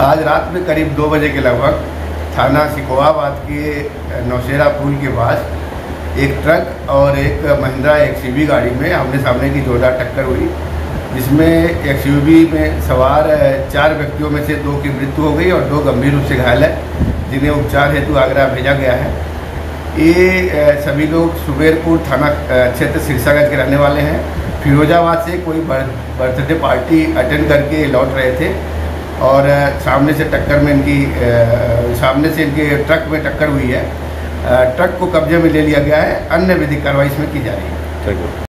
आज रात में करीब दो बजे के लगभग थाना सिकोहाबाद के नौशेरा पुल के पास एक ट्रक और एक महिंद्रा एक्सयूवी गाड़ी में आमने सामने की जोरदार टक्कर हुई, जिसमें एक्सयूवी में सवार चार व्यक्तियों में से दो की मृत्यु हो गई और दो गंभीर रूप से घायल है, जिन्हें उपचार हेतु आगरा भेजा गया है। ये सभी लोग सुबेरपुर थाना क्षेत्र सिरसागंज के रहने वाले हैं। फिरोजाबाद से कोई बर्थडे पार्टी अटेंड करके लौट रहे थे और सामने से टक्कर में इनकी सामने से इनके ट्रक में टक्कर हुई है। ट्रक को कब्जे में ले लिया गया है। अन्य विधिक कार्रवाई इसमें की जा रही है।